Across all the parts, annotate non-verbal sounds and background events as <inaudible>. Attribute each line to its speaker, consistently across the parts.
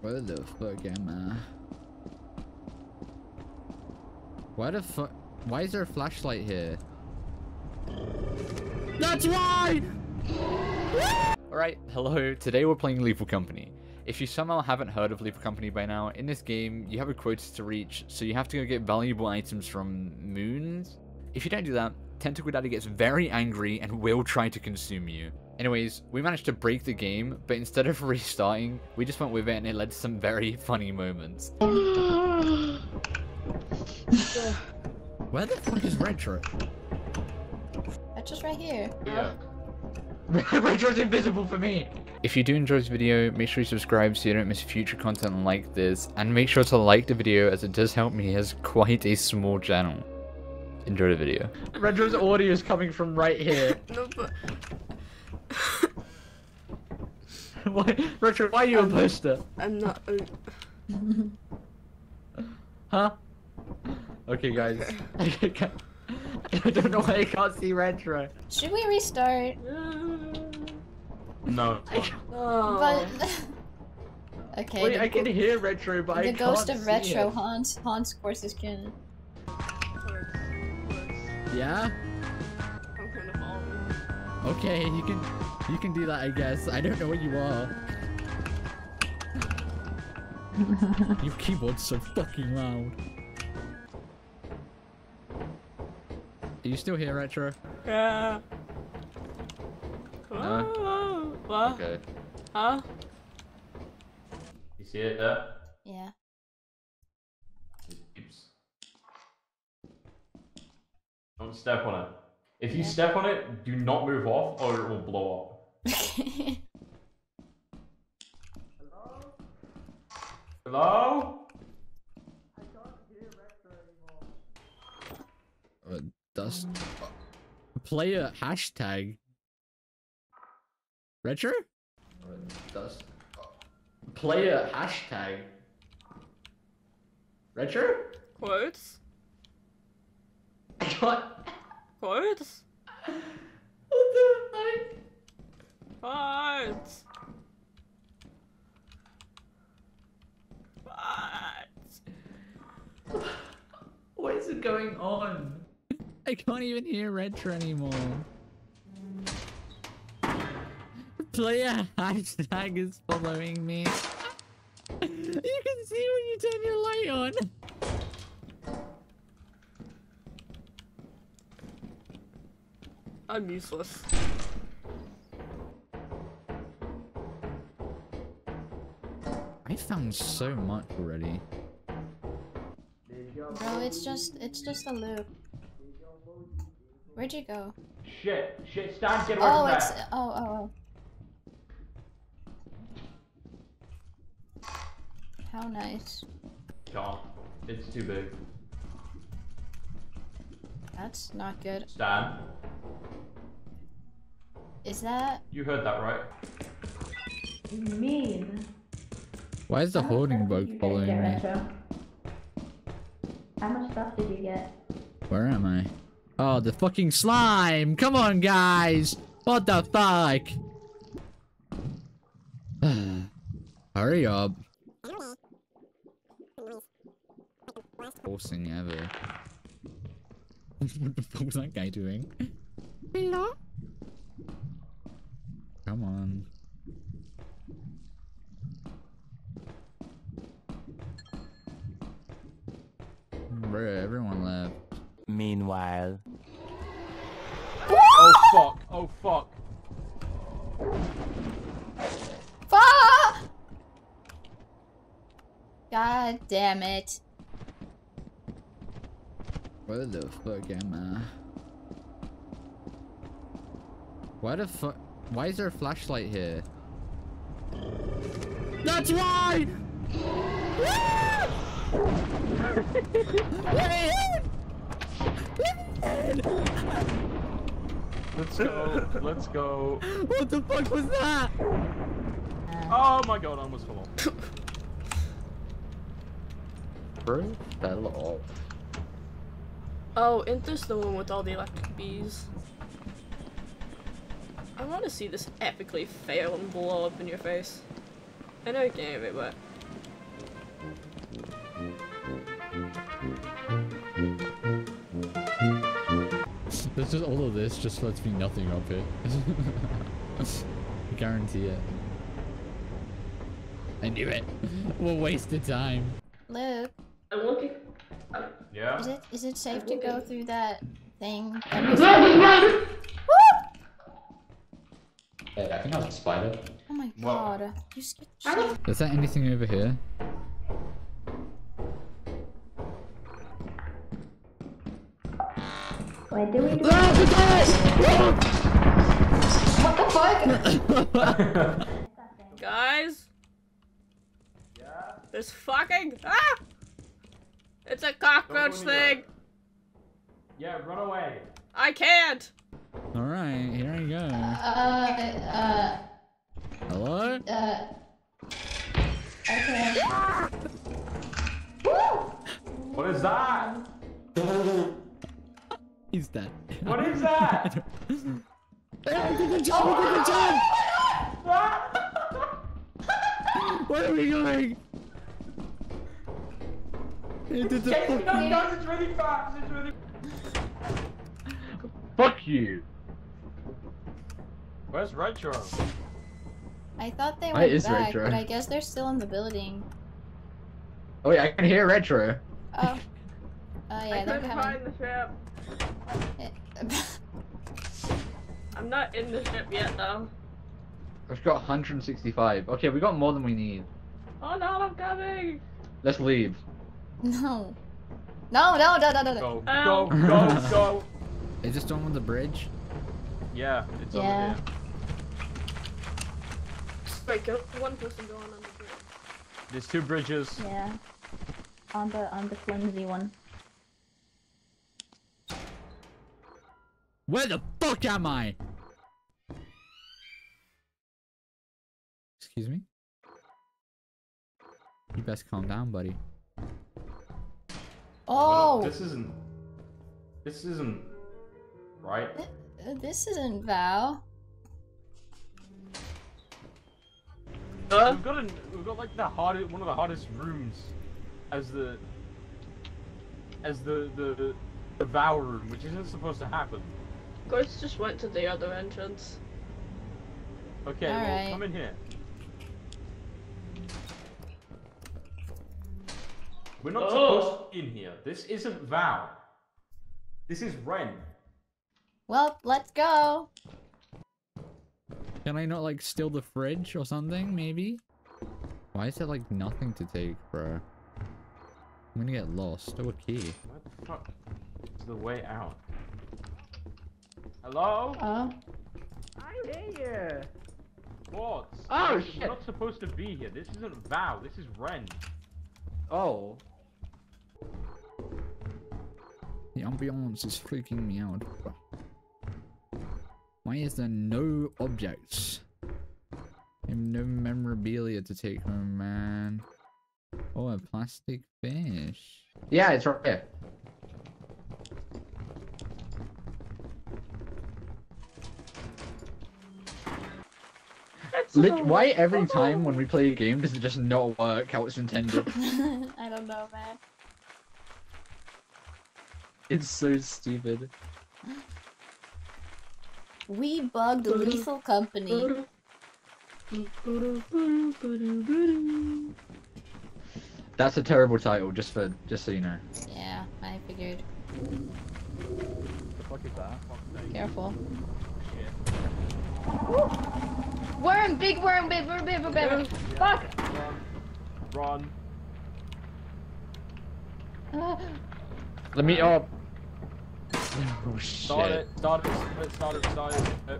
Speaker 1: Where the fuck am I? Why the fuck? Why is there a flashlight here? That's why! Alright, hello. Today we're playing Lethal Company. If you somehow haven't heard of Lethal Company by now, in this game, you have a quota to reach, so you have to go get valuable items from moons. If you don't do that, Tentacle Daddy gets very angry and will try to consume you. Anyways, we managed to break the game, but instead of <laughs> restarting, we just went with it and it led to some very <laughs> funny moments. <sighs> Where the fuck is Retro?
Speaker 2: That's just right here.
Speaker 3: Yeah. <laughs>
Speaker 1: Retro's invisible for me! If you do enjoy this video, make sure you subscribe so you don't miss future content like this, and make sure to like the video as it does help me as quite a small channel. Enjoy the video. Retro's audio is coming from right here.
Speaker 2: No, but <laughs>
Speaker 1: why, Retro, why are you a poster?
Speaker 2: I'm not. <laughs>
Speaker 1: Huh? Okay, guys. <laughs> I don't know why I can't see Retro.
Speaker 2: Should we restart?
Speaker 3: No.
Speaker 2: But. okay.
Speaker 1: Wait,
Speaker 2: the,
Speaker 1: I can hear Retro, but I
Speaker 2: the
Speaker 1: can't
Speaker 2: ghost of
Speaker 1: see
Speaker 2: retro
Speaker 1: it.
Speaker 2: haunts haunts courses can.
Speaker 1: Yeah? Okay, you can you can do that, I guess. I don't know what you are. <laughs> Your keyboard's so fucking loud. Are you still here, Retro?
Speaker 4: Yeah.
Speaker 1: No?
Speaker 4: Oh, what? Ah.
Speaker 1: Okay.
Speaker 4: Huh?
Speaker 3: You see it there?
Speaker 2: Yeah.
Speaker 3: Oops. Don't step on it. If you
Speaker 2: Yeah.
Speaker 3: step on it, do not move off or it will blow up. <laughs> Hello? Hello.
Speaker 1: I can't hear Redshirt Uh, dust. Player hashtag. Retro? Dust. Player hashtag. Retro?
Speaker 4: Quotes?
Speaker 1: What?
Speaker 4: Quotes?
Speaker 1: What the fuck?
Speaker 4: Quotes? What?
Speaker 1: What is it going on? I can't even hear Retro anymore. Player hashtag is following me. <laughs> You can see when you turn your light on.
Speaker 4: I'm useless.
Speaker 1: I found so much already.
Speaker 2: Bro, it's just it's just a loop. Where'd you go?
Speaker 3: Shit, shit, Stan, get away
Speaker 2: Oh,
Speaker 3: from
Speaker 2: it's
Speaker 3: that.
Speaker 2: oh oh oh. How nice.
Speaker 3: Can't. It's too big.
Speaker 2: That's not good.
Speaker 3: Stan,
Speaker 2: Is that?
Speaker 3: you heard that right?
Speaker 5: You mean?
Speaker 1: Why is the
Speaker 5: How
Speaker 1: holding bug following
Speaker 5: get,
Speaker 1: me?
Speaker 5: Retro? How much stuff did you get?
Speaker 1: Where am I? Oh, the fucking slime! Come on, guys! What the fuck? <sighs> Hurry up. Forcing ever. <laughs> what the fuck was that guy doing? Hello? Come on. Bruh, everyone left.
Speaker 6: Meanwhile.
Speaker 3: Oh fuck, oh fuck.
Speaker 2: Fuck! God damn it.
Speaker 1: Where the fuck am I? Why the fuck? Why is there a flashlight here? That's why!
Speaker 3: Let's go, let's go.
Speaker 1: what the fuck was that?
Speaker 3: Oh my god, I almost fell off.
Speaker 1: Bro fell off.
Speaker 4: Oh, isn't this the one with all the electric bees? I want to see this epically fail and blow up in your face. I know you can't hear me, but
Speaker 1: There's just all of this just lets me nothing up it. I <laughs> guarantee it. I knew it. <laughs> What a waste of time.
Speaker 2: Luke,
Speaker 4: I'm looking.
Speaker 3: Yeah?
Speaker 2: is it is it safe to go through that thing? That
Speaker 1: Hey, I think that was a spider.
Speaker 2: Oh my
Speaker 3: Whoa.
Speaker 2: god. You scared the.
Speaker 1: Is there anything over here?
Speaker 5: Wait, do we do
Speaker 2: What the fuck? <laughs>
Speaker 4: Guys? This fucking. Ah! It's a cockroach
Speaker 3: Don't go anywhere.
Speaker 4: thing!
Speaker 3: Yeah, run away.
Speaker 4: I can't!
Speaker 1: Alright, here I go.
Speaker 2: Uh, uh.
Speaker 1: Hello?
Speaker 2: uh. Okay. <laughs>
Speaker 3: What is that?
Speaker 1: He's dead.
Speaker 3: What is that? <laughs> <laughs>
Speaker 1: Where are we going? Into the
Speaker 3: Chase me, no,
Speaker 1: fucking...
Speaker 3: no, it's really fast. It's really. Fuck you. Where's Retro?
Speaker 2: I thought they
Speaker 1: Why
Speaker 2: went back,
Speaker 1: Retro?
Speaker 2: but I guess they're still in the building.
Speaker 1: Oh wait, I can hear Retro.
Speaker 2: Oh. <laughs> Oh
Speaker 4: I
Speaker 2: yeah, they're
Speaker 4: couldn't
Speaker 2: coming.
Speaker 4: find the ship. <laughs> I'm not in the ship yet, though.
Speaker 1: I've got 165. Okay, we got more than we need.
Speaker 4: Oh no, I'm coming!
Speaker 1: Let's leave.
Speaker 2: no. No, no, no, no, no, no.
Speaker 3: Go, go, go, go.
Speaker 1: Is this one on the bridge?
Speaker 3: Yeah, it's
Speaker 2: Yeah.
Speaker 3: over here.
Speaker 4: Wait, go, one person going on the bridge.
Speaker 3: There's two bridges.
Speaker 5: Yeah. On the on the flimsy one.
Speaker 1: Where the fuck am I? Excuse me? You best calm down, buddy.
Speaker 2: Oh,
Speaker 3: This isn't. This isn't. Right?
Speaker 2: uh, this isn't Val.
Speaker 4: Uh,
Speaker 3: We've got, a, we've got like the hardest, one of the hardest rooms as the. As the, the, the vow room, which isn't supposed to happen.
Speaker 4: Ghost just went to the other entrance.
Speaker 3: Okay,
Speaker 2: Alright.
Speaker 3: well, come in here. We're not
Speaker 4: Oh.
Speaker 3: supposed to be in here. This isn't Val. This is Rend.
Speaker 2: Well, let's go.
Speaker 1: Can I not like steal the fridge or something, maybe? Why is there like nothing to take, bro? I'm gonna get lost. Oh, a key.
Speaker 3: Where the fuck is the way out? Hello?
Speaker 2: Oh.
Speaker 3: I'm here. What?
Speaker 1: Oh, shit!
Speaker 3: We're not supposed to be here. This isn't Val. This is Rend.
Speaker 1: Oh. The ambiance is freaking me out. bro. Why is there no objects? I no memorabilia to take home, man. Oh, a plastic fish. Yeah, it's right here. Lit- why every time when we play a game does it just not work how it's intended? <laughs>
Speaker 2: I don't know, man.
Speaker 1: it's so stupid.
Speaker 2: We bugged Lethal Company.
Speaker 1: That's a terrible title, just for just so you know.
Speaker 2: Yeah, I figured.
Speaker 3: The fuck is that?
Speaker 2: Careful.
Speaker 3: Shit.
Speaker 2: Worm! Big worm! Big worm! Big worm! Big worm! Fuck!
Speaker 3: Run. Run. <gasps>
Speaker 2: Ah,
Speaker 1: Let me up. Oh
Speaker 3: Start
Speaker 1: shit.
Speaker 3: it. Start it. Start it. Start it. Uh,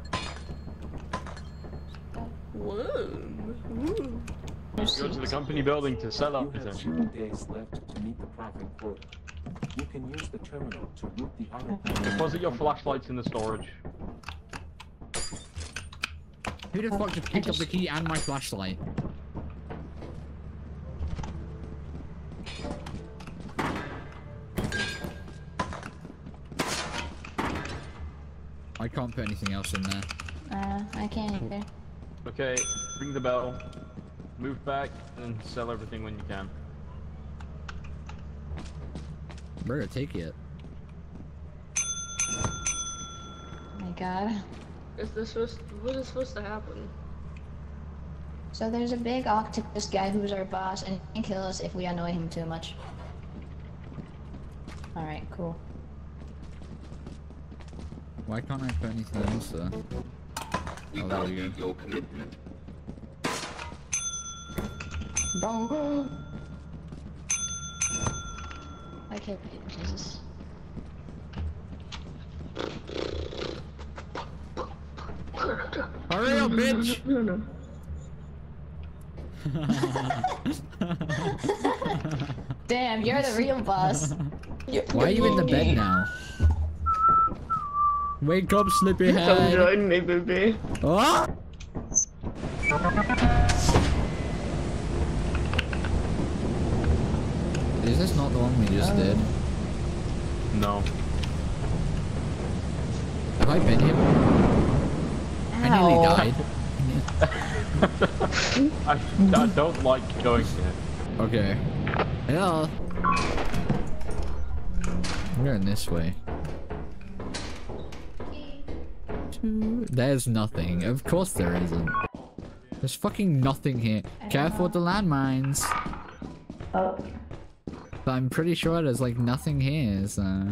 Speaker 4: Whoa. Ooh.
Speaker 3: Go to the company building to sell
Speaker 7: You have two days left to meet the profit quota. You can use the terminal to route the other
Speaker 3: Deposit your flashlights in the storage.
Speaker 1: Who the fuck just picked up the key and my flashlight? Can't put anything else in there.
Speaker 2: Uh, I can't either.
Speaker 3: Okay, ring the bell. Move back and sell everything when you can.
Speaker 1: We're gonna take it.
Speaker 2: Oh my god.
Speaker 4: Is this supposed? What is supposed to happen?
Speaker 2: So there's a big octopus guy who's our boss, and he can kill us if we annoy him too much. Alright, cool.
Speaker 1: Why can't I put anything else there? Oh, there we go.
Speaker 2: Bongo! Okay, Jesus.
Speaker 1: Hurry up, bitch!
Speaker 4: No, no. <laughs>
Speaker 2: Damn, you're the real boss.
Speaker 1: Why are you in the bed now? Wake up,
Speaker 4: Come join me, baby.
Speaker 1: Oh! Is this not the one we just uh. did?
Speaker 3: No.
Speaker 1: Have I been here? I nearly died. <laughs>
Speaker 3: I, I don't like going here.
Speaker 1: Okay. Yeah. We're going this way. Two- There's nothing. Of course there isn't. There's fucking nothing here. Careful with the landmines.
Speaker 5: Oh,
Speaker 1: But I'm pretty sure there's like nothing here, so.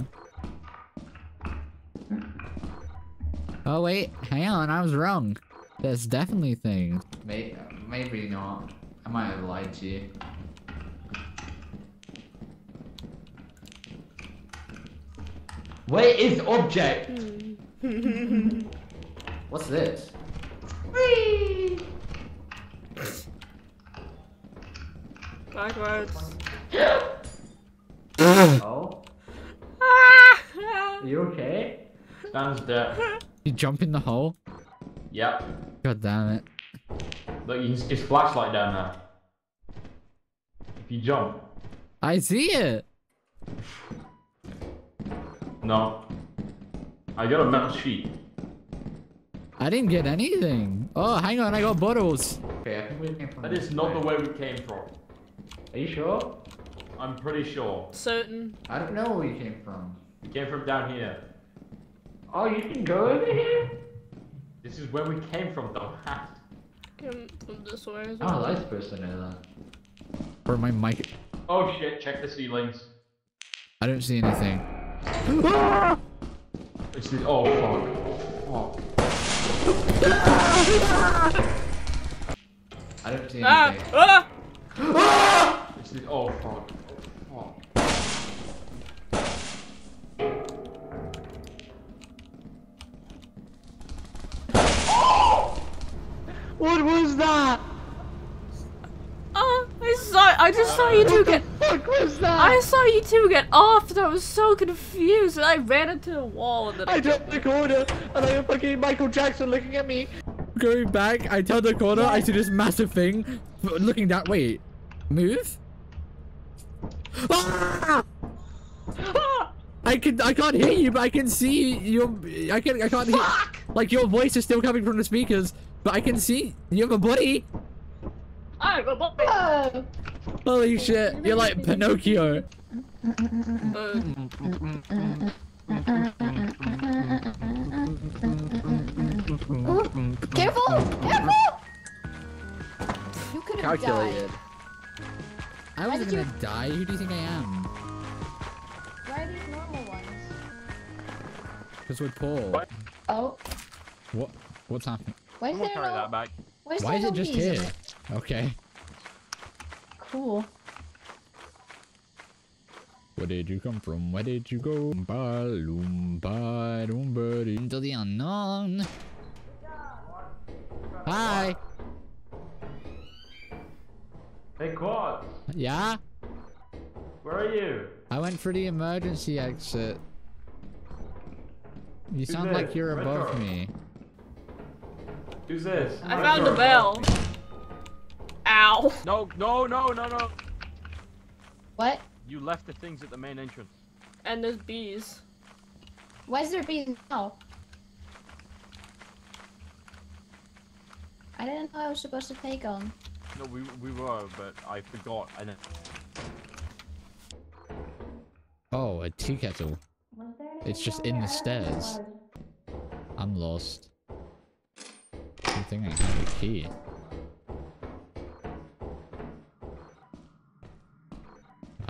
Speaker 1: Oh wait, hang on, I was wrong. There's definitely things. Maybe, maybe not. I might have lied to you. Where is object? <laughs> What's this?
Speaker 4: Backwards. <gasps>
Speaker 1: Oh? Are <laughs> you okay?
Speaker 3: Stands dead.
Speaker 1: You jump in the hole?
Speaker 3: Yep.
Speaker 1: God damn it.
Speaker 3: Look, you can see his flashlight down there. If you jump.
Speaker 1: I see it!
Speaker 3: No. I got a metal sheet.
Speaker 1: I didn't get anything. Oh, hang on, I got bottles. Okay, I think we came from
Speaker 3: That is not the way we came from.
Speaker 1: Are you sure?
Speaker 3: I'm pretty sure.
Speaker 4: Certain.
Speaker 1: I don't know where you came from.
Speaker 3: We came from down here.
Speaker 1: Oh, you can go over here?
Speaker 3: This is where we came from, though. <laughs>
Speaker 4: Come from this way as
Speaker 1: How
Speaker 4: well.
Speaker 1: was I supposed to know that? Or my mic.
Speaker 3: oh shit, check the ceilings.
Speaker 1: I don't see anything.
Speaker 3: It's the- oh fuck.
Speaker 1: I don't see
Speaker 4: Ah!
Speaker 1: anything.
Speaker 4: Ah!
Speaker 3: Oh! It's the- oh fuck. Fuck.
Speaker 8: What was that?
Speaker 4: Ah! I saw. I just saw you two get.
Speaker 8: What was that?
Speaker 4: I saw you two get off, and I was so confused, and I ran into the wall, and then
Speaker 8: I jumped the corner and I have fucking Michael Jackson looking at me.
Speaker 1: Going back, I turn the corner, I see this massive thing. Looking that way. Move? Ah! I can I can't hear you, but I can see your I can I can't hear like your voice is still coming from the speakers, but I can see you have a body.
Speaker 4: I go boy.
Speaker 2: Oh!
Speaker 1: Holy shit, you're like Pinocchio.
Speaker 4: Uh,
Speaker 2: Ooh, careful! Careful! You could have died.
Speaker 1: Calculated. I
Speaker 2: Why
Speaker 1: wasn't
Speaker 2: did you-
Speaker 1: gonna die. Who do you think I am?
Speaker 2: Why are these normal ones?
Speaker 1: Because we're poor.
Speaker 3: What?
Speaker 2: Oh,
Speaker 1: What? What's happening?
Speaker 2: why is
Speaker 3: I'm gonna
Speaker 2: there
Speaker 3: carry
Speaker 2: no?
Speaker 3: that back.
Speaker 2: Why is,
Speaker 1: Why
Speaker 2: there
Speaker 1: is it just here?
Speaker 2: it?
Speaker 1: Okay.
Speaker 2: Cool.
Speaker 1: Where did you come from? Where did you go? Oompa loompa doompa. Into the unknown. Hi.
Speaker 3: Hey Quad,
Speaker 1: Yeah?
Speaker 3: where are you?
Speaker 1: I went for the emergency exit. You
Speaker 3: Who's
Speaker 1: sound
Speaker 3: this?
Speaker 1: like you're above me.
Speaker 3: Who's this?
Speaker 4: I found a bell. Ow!
Speaker 3: No, no, no, no, no.
Speaker 2: What?
Speaker 3: You left the things at the main entrance.
Speaker 4: And there's bees.
Speaker 2: Why is there bees now? I didn't know I was supposed to take them.
Speaker 3: No, we we were, but I forgot. And then
Speaker 1: Oh, a tea kettle. It's just in the
Speaker 5: there? I don't know
Speaker 1: stairs.
Speaker 5: what it was.
Speaker 1: I'm lost. I think I have a key.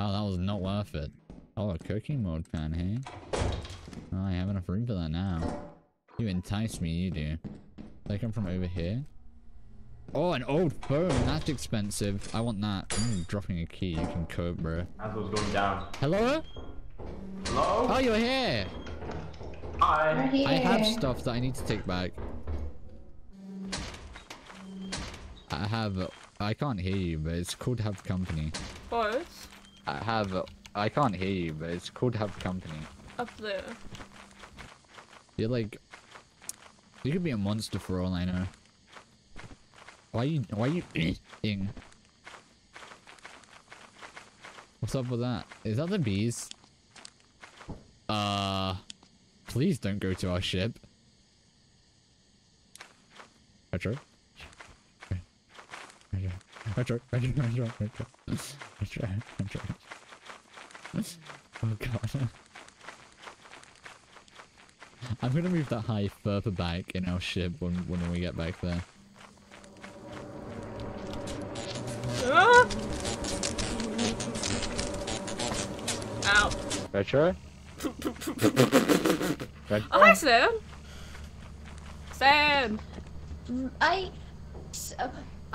Speaker 1: Oh, that was not worth it. Oh, a cooking mode pan here. Oh, I have enough room for that now. You entice me, you do. They come from over here. Oh, an old phone. That's expensive. I want that. I'm dropping a key. You can cope, bro.
Speaker 3: As I was going down.
Speaker 1: Hello?
Speaker 3: Hello?
Speaker 1: Oh, you're here.
Speaker 2: We're
Speaker 3: Hi.
Speaker 2: here.
Speaker 1: I have stuff that I need to take back. I have. I can't hear you, but it's cool to have company.
Speaker 4: What?
Speaker 1: I have. I can't hear you, but it's cool to have company.
Speaker 4: Up there.
Speaker 1: You're like. You could be a monster for all I know. Why you? Why you eating? What's up with that? Is that the bees? Uh, please don't go to our ship. Retro. Retro. Retro. Retro. Retro. Retro. Retro. Retro. Oh god. I'm gonna move that high further back in our ship when when we get back there.
Speaker 4: Ah! Ow.
Speaker 1: Retro. <laughs> Retro.
Speaker 4: Oh, hi, Sam. Sam.
Speaker 2: Mm, I.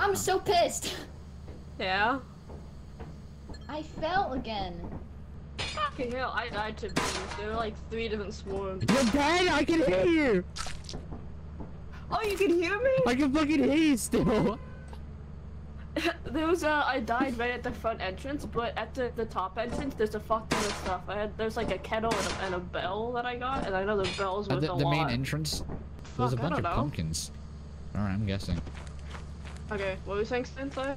Speaker 2: So, I'm so pissed.
Speaker 4: Yeah.
Speaker 2: I fell again.
Speaker 4: Fucking hell, I died to bees. There were like three different swarms.
Speaker 1: You're dead. I can hear you.
Speaker 4: Oh, you can hear me?
Speaker 1: I can fucking hear you still. <laughs>
Speaker 4: there was uh, I died right at the front entrance, but at the, the top entrance, there's a fuck ton of stuff. I had there's like a kettle and a, and a bell that I got, and I know the bells
Speaker 1: At
Speaker 4: was
Speaker 1: the,
Speaker 4: a
Speaker 1: the main
Speaker 4: lot.
Speaker 1: entrance. There's a bunch of
Speaker 4: know.
Speaker 1: pumpkins. Alright, I'm guessing.
Speaker 4: Okay, what were you saying, Sensei?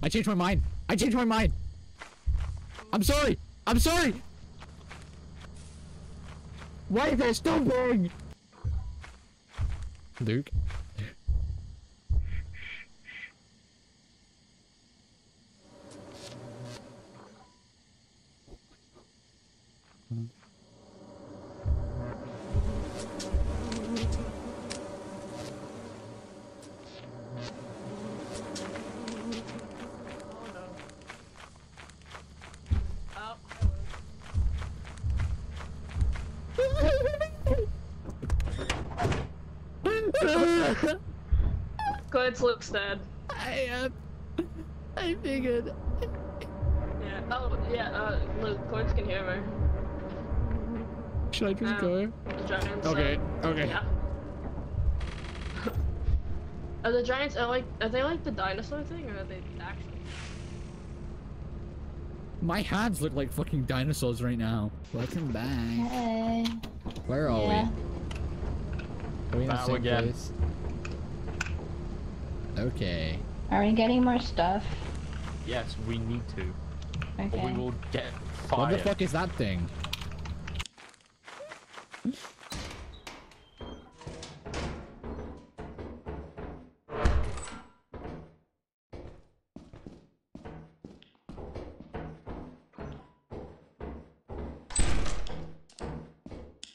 Speaker 1: I changed my mind. I changed my mind. I'm sorry. I'm sorry. Why is there stopping? Luke.
Speaker 4: Oh. Go ahead,
Speaker 1: I am. I figured.
Speaker 4: Yeah. Oh, yeah. Uh, Luke, Coins can hear me.
Speaker 1: Should I just
Speaker 4: Um,
Speaker 1: go?
Speaker 4: The giants. uh,
Speaker 1: Okay. Okay.
Speaker 4: Yeah. <laughs> are the giants are like are they like the dinosaur thing or are they actually?
Speaker 1: My hands look like fucking dinosaurs right now. Welcome back.
Speaker 2: Hey.
Speaker 1: Where are
Speaker 2: Yeah.
Speaker 1: we? Are we in the same
Speaker 3: again.
Speaker 1: place? Okay.
Speaker 2: Are we getting more stuff?
Speaker 3: Yes, we need to. Or we will get
Speaker 1: What the fuck is that thing?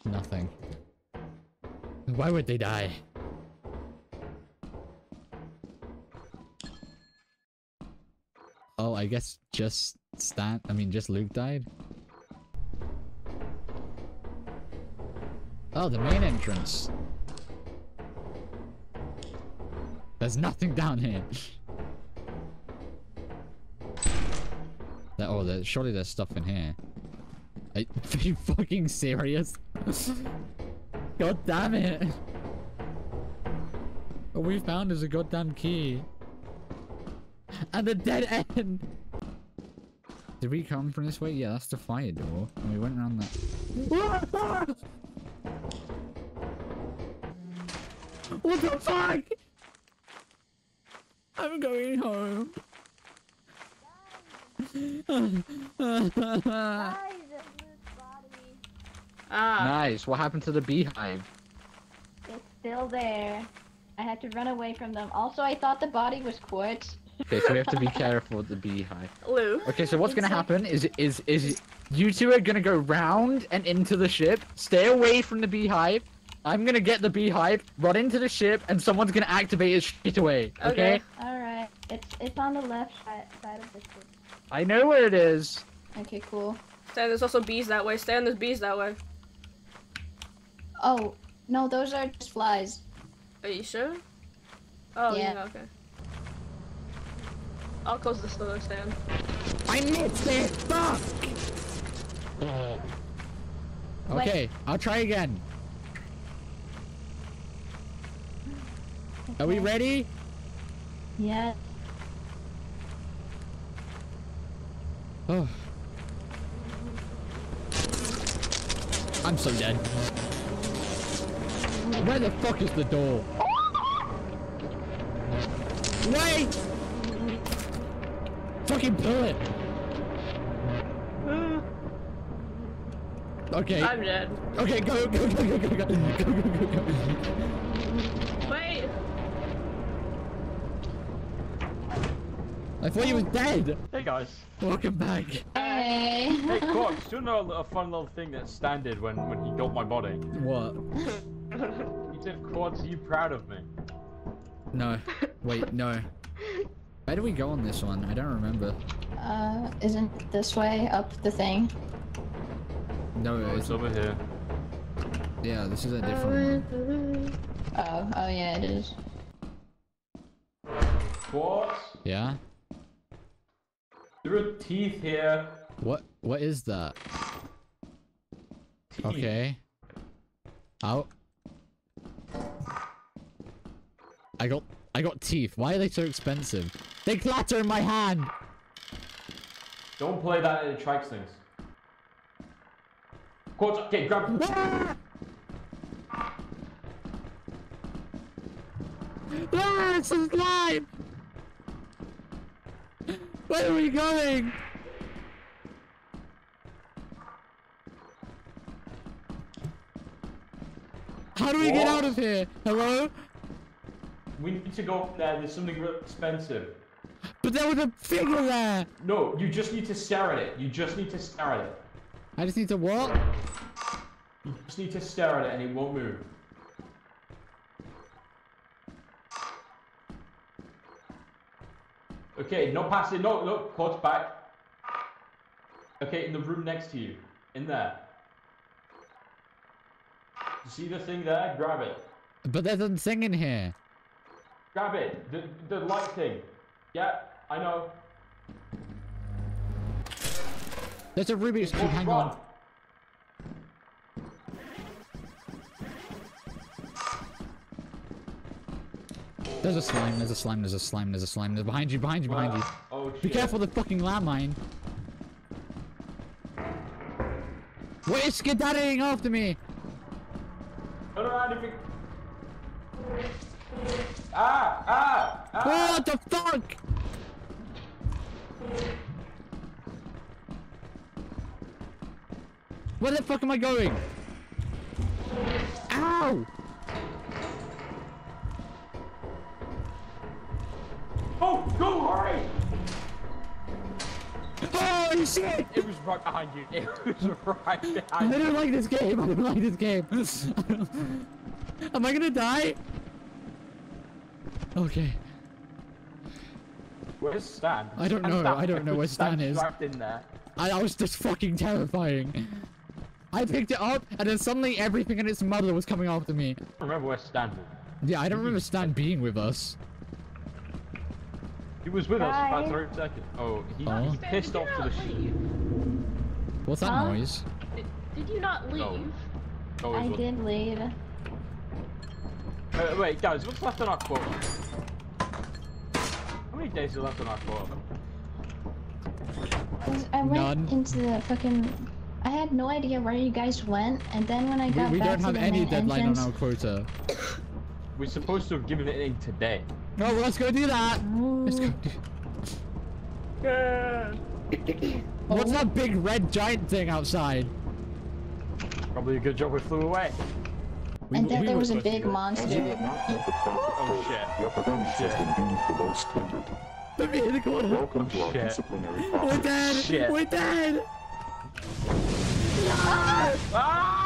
Speaker 1: Nothing. Why would they die? I guess just Stan. I mean, just Luke died. Oh, the main entrance. There's nothing down here. There- oh, there, surely there's stuff in here. Are, <laughs> are you fucking serious? <laughs> God damn it! All we found is a goddamn key. And a dead end! Did we come from this way? Yeah, that's the fire door. And we went around that. what the fuck? I'm going home.
Speaker 4: Ah.
Speaker 1: nice. What happened to the beehive?
Speaker 2: It's still there. I had to run away from them. Also, I thought the body was quartz.
Speaker 1: Okay, so we have to be careful with the beehive.
Speaker 4: Lou.
Speaker 1: Okay, so what's gonna
Speaker 2: Exact-
Speaker 1: happen is is is you two are gonna go round and into the ship. Stay away from the beehive. I'm gonna get the beehive, run into the ship, and someone's gonna activate it straight away. Okay?
Speaker 4: Okay.
Speaker 5: Alright, it's it's on the left side, side of the ship.
Speaker 1: I know where it is.
Speaker 2: Okay, cool.
Speaker 4: Stan, there's also bees that way. Stan, there's bees that way.
Speaker 2: Oh, no, those are just flies.
Speaker 4: Are you sure? Oh, yeah,
Speaker 2: Yeah.
Speaker 4: okay. I'll close the door, Stan.
Speaker 1: I missed it. Fuck. Okay, I'll try again. Are we ready?
Speaker 5: Yeah.
Speaker 1: Oh. I'm so dead. Where the fuck is the door? Wait! Fucking pull it! <gasps> Okay.
Speaker 4: I'm dead.
Speaker 1: Okay, go, go, go, go, go, go, go, go, go, go, go.
Speaker 4: Wait!
Speaker 1: I thought you was dead.
Speaker 3: Hey guys.
Speaker 1: Welcome back.
Speaker 2: Hey.
Speaker 3: Hey, Quartz, <laughs> do you know a fun little thing that Stan did when, when he got my body?
Speaker 1: What?
Speaker 3: He said, Quartz, are you proud of me?
Speaker 1: No. Wait, no. Where do we go on this one? I don't remember.
Speaker 2: Uh, isn't this way up the thing?
Speaker 1: No,
Speaker 3: Oh,
Speaker 1: it's
Speaker 3: it's over here.
Speaker 1: yeah. This is a different one.
Speaker 2: Oh, oh yeah, it is.
Speaker 3: What?
Speaker 1: Yeah.
Speaker 3: there are teeth here.
Speaker 1: What? What is that?
Speaker 3: Teeth.
Speaker 1: Okay. Out. I got. I got teeth. Why are they so expensive? They clatter in my hand.
Speaker 3: Don't play that, it attracts things. Quartz, okay, grab. <laughs>
Speaker 1: Ah, it's a slime. Where are we going? How do we get out of here? Hello?
Speaker 3: We need to go up there, there's something real expensive.
Speaker 1: But there was a figure there.
Speaker 3: No, you just need to stare at it. You just need to stare at it.
Speaker 1: I just need to what?
Speaker 3: You just need to stare at it and it won't move. Okay, not past it. No, look, Quartz back. Okay, in the room next to you. In there. You see the thing there? Grab it.
Speaker 1: But there's a thing in here.
Speaker 3: Grab it. The, the light thing. Yeah, I know.
Speaker 1: There's a Rubik's cube. Hang
Speaker 3: run.
Speaker 1: on. There's a slime. There's a slime. There's a slime. There's a slime. There's behind you. Behind you. Behind you.
Speaker 3: Oh,
Speaker 1: Be
Speaker 3: shit.
Speaker 1: careful of the fucking landmine. What is skedaddling after me?
Speaker 3: Turn around if you... Ah! Ah! Ah!
Speaker 1: What the fuck? Where the fuck am I going? Ow!
Speaker 3: Oh, go, hurry!
Speaker 1: Holy shit!
Speaker 3: It was right behind you. It was right behind you.
Speaker 1: I don't like this game. I don't like this game. <laughs> Am I gonna die? Okay.
Speaker 3: Where's Stan?
Speaker 1: I don't know,
Speaker 3: down
Speaker 1: I don't know where Stan is.
Speaker 3: trapped in there.
Speaker 1: I, I was just fucking terrifying. I picked it up, and then suddenly everything and its mother was coming after me.
Speaker 3: I don't remember where Stan was.
Speaker 1: Yeah, I don't remember Stan being with us.
Speaker 3: He was with us for
Speaker 5: Guys.
Speaker 3: about 30 seconds. Oh, he,
Speaker 1: Oh.
Speaker 3: he pissed off to the sheep.
Speaker 1: What's that
Speaker 5: Huh?
Speaker 1: noise?
Speaker 4: Did, did you not leave?
Speaker 3: No. Oh,
Speaker 5: I
Speaker 3: he's with-
Speaker 5: did leave.
Speaker 3: Uh, wait, guys, what's left on our quota? How many days are left on our quota?
Speaker 2: I went
Speaker 1: None.
Speaker 2: into the fucking. I had no idea where you guys went, and then when I
Speaker 1: We,
Speaker 2: got
Speaker 1: we
Speaker 2: back
Speaker 1: don't
Speaker 2: to
Speaker 1: have
Speaker 2: the
Speaker 1: any deadline
Speaker 2: entrance,
Speaker 1: on our quota.
Speaker 3: We're supposed to have given it in today.
Speaker 1: No, well, let's go do that. Let's go.
Speaker 4: Yeah.
Speaker 1: What's that big red giant thing outside?
Speaker 3: Probably a good job we flew away.
Speaker 1: We,
Speaker 2: and then
Speaker 1: we
Speaker 2: there was a big monster.
Speaker 3: Oh shit.
Speaker 7: Your performance shit. has been deemed.
Speaker 1: Let me hit the corner.
Speaker 7: Welcome to our
Speaker 3: shit.
Speaker 7: disciplinary process.
Speaker 1: We're dead!
Speaker 3: Shit.
Speaker 1: We're dead! Ah!
Speaker 3: ah!